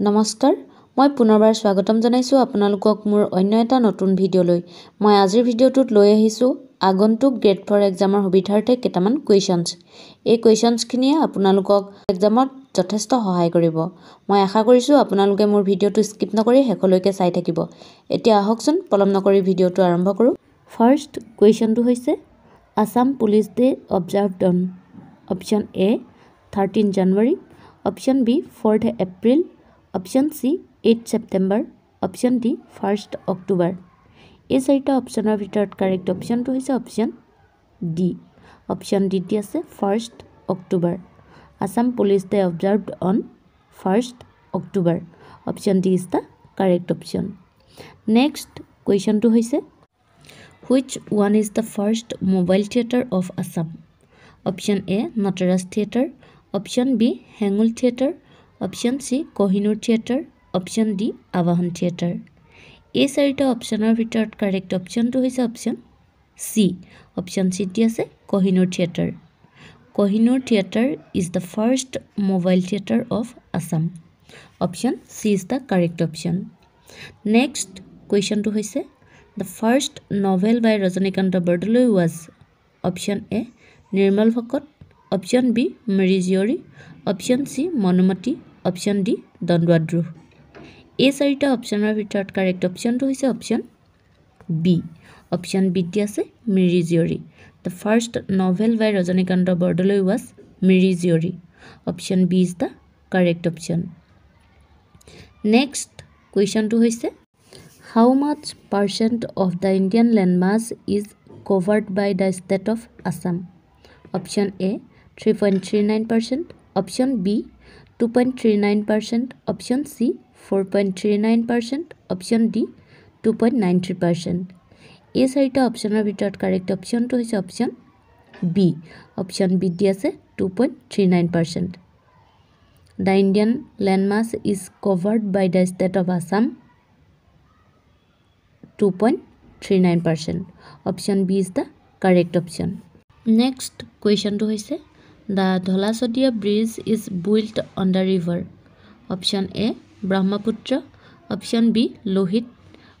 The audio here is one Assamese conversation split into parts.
নমস্কাৰ মই পুনৰবাৰ স্বাগতম জনাইছোঁ আপোনালোকক মোৰ অন্য এটা নতুন ভিডিঅ'লৈ। মই আজিৰ ভিডিঅ'টোত লৈ আহিছোঁ আগন্তুক গ্ৰেড ফ'ৰ এক্সামৰ সুবিধাৰ্থে কেইটামান কুৱেশ্যনছ। এই কুৱেশ্যনছখিনিয়ে আপোনালোকক এক্সামত যথেষ্ট সহায় কৰিব। মই আশা কৰিছোঁ আপোনালোকে মোৰ ভিডিঅ'টো স্কিপ নকৰি শেষলৈকে চাই থাকিব। এতিয়া আহকচোন পলম নকৰি ভিডিঅ'টো আৰম্ভ কৰোঁ। ফাৰ্ষ্ট কুৱেশ্যনটো হৈছে Assam police day observed on. Option A thirteen January. Option B fourth April. Option C eight September option D first October এই চাৰিটা অপশ্যনৰ ভিতৰত কাৰেক্ট অপশ্যনটো হৈছে অপশ্যন ডি অপশ্যন ডি টি আছে first October Assam police day observed on first October option D is the correct option next কুৱেশ্যনটো হৈছে which one is the first mobile theatre of Assam option A Natraj theatre option B Hengul theatre option C Kohinoor theatre option D Awahan theatre এই চাৰিটা অপশ্যনৰ ভিতৰত কাৰেক্ট অপশ্যনটো হৈছে অপশ্যন চি অপশ্যন চি টি আছে? Kohinoor theatre Kohinoor theatre is the first mobile theatre of Assam option C is the correct option next কুৱেশ্যনটো হৈছে the first novel by Rajanikanta Bordoloi was option A Nirmal Bhakat option B Miri Jiyori option C Manomati option D Danduadroh এই চাৰিটা অপশ্যনৰ ভিতৰত কাৰেক্ট অপশ্যনটো হৈছে অপশ্যন বি অপশ্যন বি টি আছে Miri Jiyori. The first novel by Rajanikanta Bordoloi was Miri Jiyori. Option B is the correct option next কুৱেশ্যনটো হৈছে how much percent of the Indian landmass is covered by the state of Assam option A three point three nine percent option B two point three nine percent option C four point three nine percent option D two point nine three percent এই চাৰিটা অপশ্যনৰ ভিতৰত কাৰেক্ট অপশ্যনটো হৈছে অপশ্যন বি অপশ্যন বি দি আছে two point three nine percent the Indian landmass is covered by the state of Assam two point three nine percent option B is the correct option next কুৱেশ্যনটো হৈছে the Dhola Sadiya bridge is build on the river option A Brahmaputra option B Lohit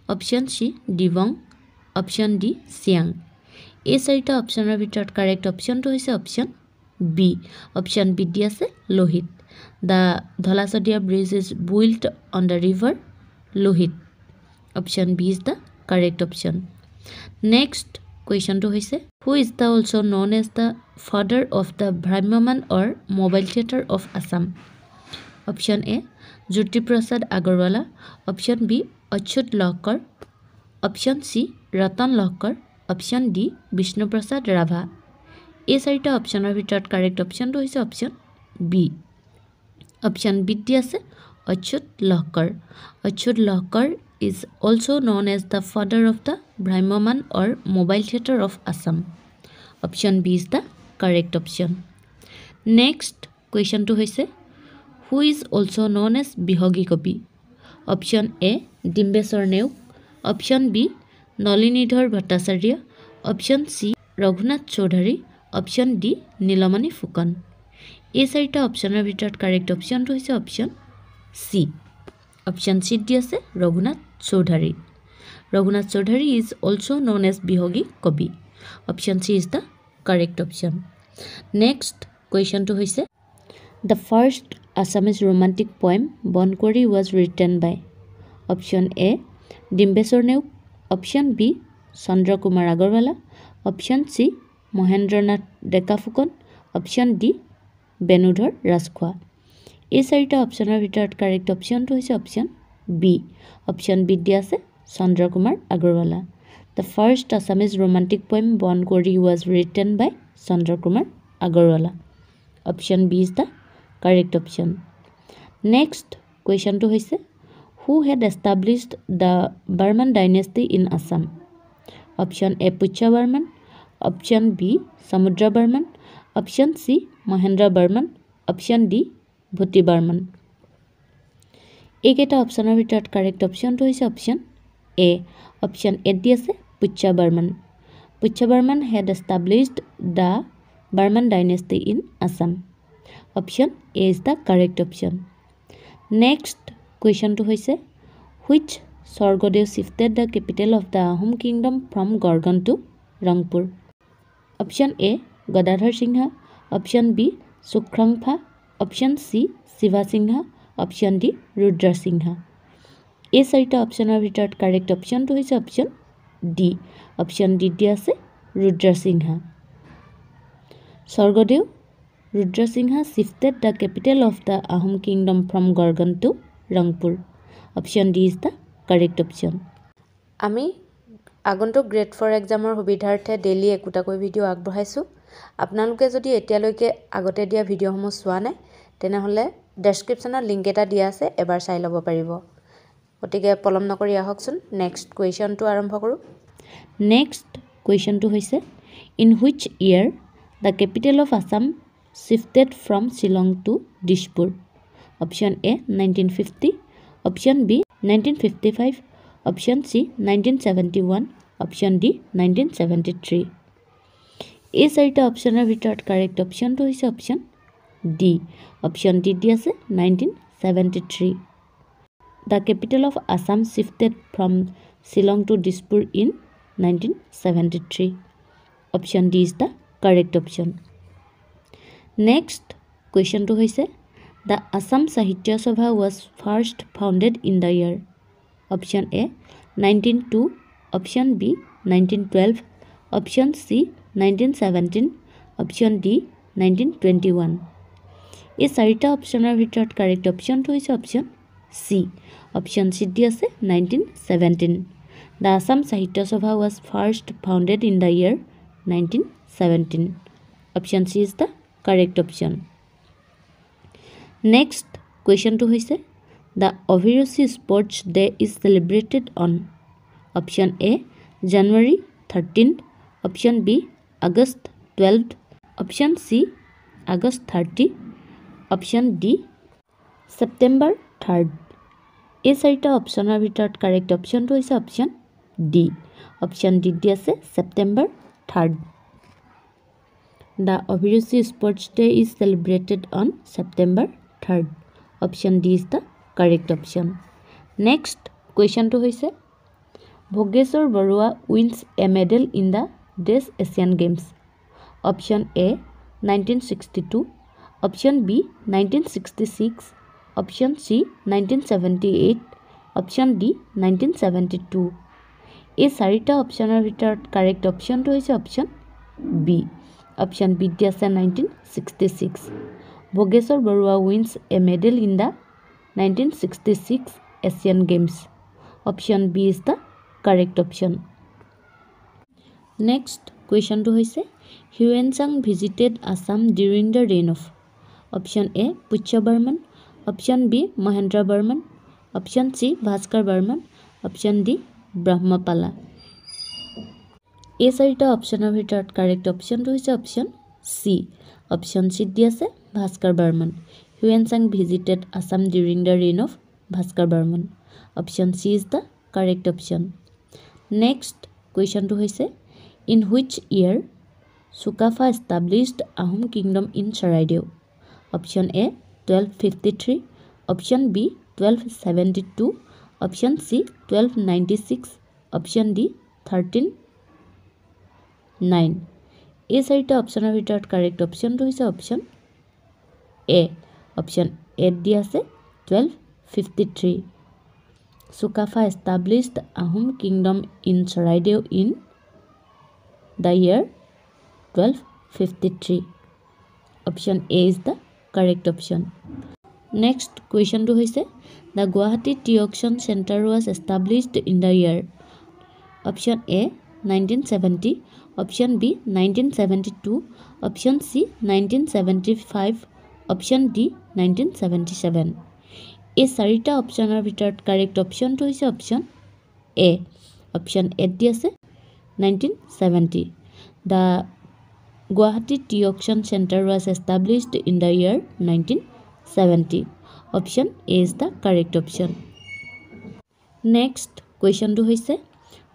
option C Dibang option D Siang এই চাৰিটা অপশ্যনৰ ভিতৰত কাৰেক্ট অপশ্যনটো হৈছে অপশ্যন বি অপশ্যন বি দি আছে Lohit the Dhola Sadiya bridge is build on the river Lohit option B is the correct option next কুৱেশ্যনটো হৈছে who is the also' known as the father of the ভ্ৰাম্যমান or mobile theatre of Assam option A Jyotiprasad Agarwala option B Achyut Lahkar option C Ratan Lahkar option D Bishnuprasad Rabha এই চাৰিটা অপশ্যনৰ ভিতৰত কাৰেক্ট অপশ্যনটো হৈছে অপশ্যন বি অপশ্যন বিত দি আছে? Achyut Lahkar Achyut Lahkar is also' known as the father of the ভ্ৰাম্যমান or mobile theatre of Assam option B is the correct option next কুৱেশ্যনটো হৈছে who is also' known as বিহগী কবি option A Dimbeswar Neog option B Nalinidhar Bhattacharya option C Raghunath Choudhary option D Nilmani Phukan এই চাৰিটা অপশ্যনৰ ভিতৰত কাৰেক্ট অপশ্যনটো হৈছে অপশ্যন চি অপশ্যন চিত দি আছে Raghunath Choudhary. Raghunath Choudhary is also' known as বিহগী কবি। Option C is the correct option next কুৱেশ্যনটো হৈছে the first Assamese romantic poem Bonkuwari was written by option A Dimbeswar Neog option B Chandra Kumar Agarwala option C Mahendranath Deka Phukan option D Benudhar Rajkhowa এই চাৰিটা অপশ্যনৰ ভিতৰত কাৰেক্ট অপশ্যনটো হৈছে অপশ্যন বি অপশ্যন বিত দিয়া আছে Chandra Kumar Agarwala. The first Assamese romantic poem Bonkuwari was written by Chandra Kumar Agarwala. Option B is the correct option next কুৱেশ্যনটো হৈছে who had established the Barman dynasty in Assam option A Pushya Barman option B Samudra Barman option C Mahendra Barman option D Bhuti Barman এইকেইটা অপশ্যনৰ ভিতৰত কাৰেক্ট অপশ্যনটো হৈছে অপশ্যন এ অপশ্যন এত দি আছে Pushya Barman Pushya Barman had established the Barman dynasty in Assam option A is the correct option next কুৱেশ্যনটো হৈছে which Swargadeo shifted the capital of the Ahom kingdom from Gargaon to Rangpur option A Gadadhar Singha option B Sukhrungphaa option C Shiva Singha option D Rudra Singha এই চাৰিটা অপশ্যনৰ ভিতৰত কাৰেক্ট অপশ্যনটো হৈছে অপশ্যন ডি অপশ্যন ডি দিয়া আছে Rudra Singha Swargadeo Rudra Singha shifted the capital of the Ahom kingdom from Gargaon to Rangpur option D is the correct option আমি আগন্তুক গ্ৰেড ফ'ৰ এক্সামৰ সুবিধাৰ্থে ডেইলি একোটাকৈ ভিডিঅ' আগবঢ়াইছোঁ। আপোনালোকে যদি এতিয়ালৈকে আগতে দিয়া ভিডিঅ'সমূহ চোৱা নাই তেনেহ'লে ডেছক্ৰিপশ্যনত লিংক এটা দিয়া আছে এবাৰ চাই ল'ব পাৰিব। গতিকে পলম নকৰি আহকচোন নেক্সট কুৱেশ্যনটো আৰম্ভ কৰোঁ। নেক্সট কুৱেশ্যনটো হৈছে in which year the capital of Assam shifted from Shillong to Dispur option A nineteen fifty option B nineteen fifty five option C nineteen seventy one option D nineteen seventy three এই চাৰিটা অপশ্যনৰ ভিতৰত কাৰেক্ট অপশ্যনটো হৈছে অপশ্যন ডি অপশ্যন ডি আছে nineteen seventy three the capital of Assam shifted from Shillong to Dispur in nineteen seventy three option D is the correct option next কুৱেশ্যনটো হৈছে the Assam Sahitya Sabha was first founded in the year option A nineteen two option B nineteen twelve option C nineteen seventeen option D nineteen twenty one এই চাৰিটা অপশ্যনৰ ভিতৰত কাৰেক্ট অপশ্যনটো হৈছে অপশ্যন চি অপশ্যন চি দি আছে nineteen seventeen the Assam Sahitya Sabha was first founded in the year nineteen seventeen option C is the correct option next কুৱেশ্যনটো হৈছে the Abhiruchi sports day is celebrated on option A January thirteen option B August twelve option C August thirty option D September third এই চাৰিটা অপশ্যনৰ ভিতৰত কাৰেক্ট অপশ্যনটো হৈছে অপশ্যন ডি। অপশ্যন ডি দি আছে September third the Abhiruchi sports day is celebrated on September third option D is the correct option next কুৱেশ্যনটো হৈছে Bhogeswar Baruah wins a medal in the dash Asian games option A nineteen sixty two option B nineteen sixty six option C nineteen seventy eight option D nineteen seventy two এই চাৰিটা অপশ্যনৰ ভিতৰত কাৰেক্ট অপশ্যনটো হৈছে অপশ্যন বি অপশ্যন বি দি আছে nineteen sixty six Bhogeswar Baruah wins a medal in the nineteen sixty six Asian games option B is the correct option next কুৱেশ্যনটো হৈছে Hiuen Tsang visited Assam during the reign of option A Pushya Barman option B Mahendra Barman option C Bhaskar Barman option D Brahmapala এই চাৰিটা অপশ্যনৰ ভিতৰত কাৰেক্ট অপশ্যনটো হৈছে অপশ্যন চি অপশ্যন চিত দি আছে Bhaskar Barman Hiuen Tsang visited Assam during the reign of Bhaskar Barman option C is the correct option next কুৱেশ্যনটো হৈছে in which year Sukaphaa established Ahom kingdom in Charaideo option A twelve fifty three option B twelve seventy two option C twelve ninety six option D thirteen nine এই চাৰিটা অপশ্যনৰ ভিতৰত কাৰেক্ট অপশ্যনটো হৈছে অপশ্যন এ অপশ্যন এত দি আছে twelve fifty three Sukaphaa established Ahom kingdom in Charaideo in the year twelve fifty three option A is the correct option next কুৱেশ্যনটো হৈছে the Guwahati tea auction centre was established in the year option A nineteen seventy option B nineteen seventy two option C nineteen seventy five option D nineteen seventy seven এই চাৰিটা অপশ্যনৰ ভিতৰত কাৰেক্ট অপশ্যনটো হৈছে অপশ্যন এ অপশ্যন এত দি আছে nineteen seventy the Guwahati tea auction centre was established in the year nineteen seventy option A is the correct option next কুৱেশ্যনটো হৈছে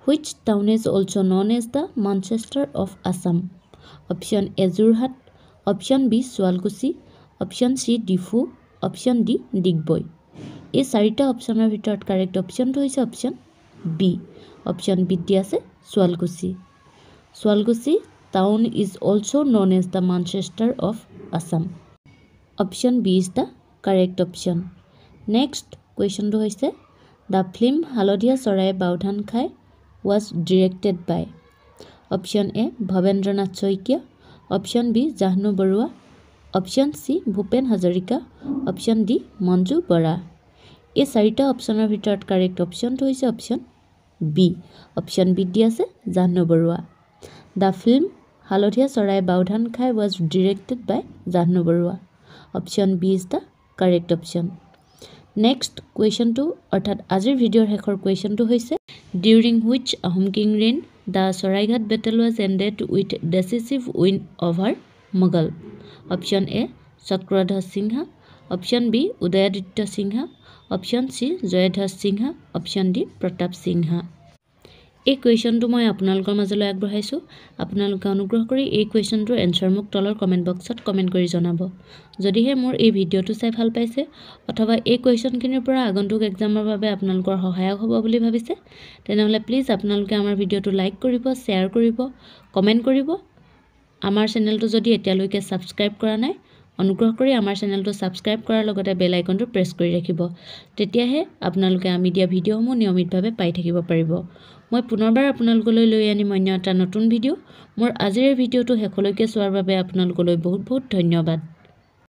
which town is also' known as the Manchester of Assam option A Jorhat. Option B Sualkuchi. Option C Diphu. Option D Digboi. এই চাৰিটা অপশ্যনৰ ভিতৰত কাৰেক্ট অপশ্যনটো হৈছে অপশ্যন বি অপশ্যন বিত দিয়া আছে Sualkuchi. Sualkuchi town is also' known as the Manchester of Assam option B is the correct option next কুৱেশ্যনটো হৈছে the film Haladhiya Choraye Baodhan Khai was directed by option A Bhabendranath Saikia option B Jahnu Barua option C Bhupen Hazarika option D Manju Bora এই চাৰিটা অপশ্যনৰ ভিতৰত কাৰেক্ট অপশ্যনটো হৈছে অপশ্যন বি অপশ্যন বিত দি আছে Jahnu Barua the film Haladhiya Charai Baodhan Khai was directed by Jahnu Barua option B is the correct option next কুৱেশ্যনটো অৰ্থাৎ আজিৰ ভিডিঅ'ৰ শেষৰ কুৱেশ্যনটো হৈছে during which Ahom king reign the Saraighat battle was ended with decisive win over Mughal option A Chakradhwaj Singha option B Udayaditya Singha option C Jayadhwaj Singha option D Pratap Singha এই কুৱেশ্যনটো মই আপোনালোকৰ মাজলৈ আগবঢ়াইছোঁ। আপোনালোকে অনুগ্ৰহ কৰি এই কুৱেশ্যনটোৰ এনচাৰ মোক তলৰ কমেণ্ট বক্সত কমেণ্ট কৰি জনাব। যদিহে মোৰ এই ভিডিঅ'টো চাই ভাল পাইছে অথবা এই কুৱেশ্যনখিনিৰ পৰা আগন্তুক এক্সামৰ বাবে আপোনালোকৰ সহায়ক হ'ব বুলি ভাবিছে তেনেহ'লে প্লিজ আপোনালোকে আমাৰ ভিডিঅ'টো লাইক কৰিব শ্বেয়াৰ কৰিব কমেণ্ট কৰিব। আমাৰ চেনেলটো যদি এতিয়ালৈকে ছাবস্ক্ৰাইব কৰা নাই অনুগ্ৰহ কৰি আমাৰ চেনেলটো ছাবস্ক্ৰাইব কৰাৰ লগতে বেল আইকনটো প্ৰেছ কৰি ৰাখিব। তেতিয়াহে আপোনালোকে আমি দিয়া ভিডিঅ'সমূহ নিয়মিতভাৱে পাই থাকিব পাৰিব। মই পুনৰবাৰ আপোনালোকলৈ লৈ আনিম অন্য এটা নতুন ভিডিঅ' মোৰ আজিৰ ভিডিঅ'টো শেষলৈকে চোৱাৰ বাবে আপোনালোকলৈ বহুত বহুত ধন্যবাদ।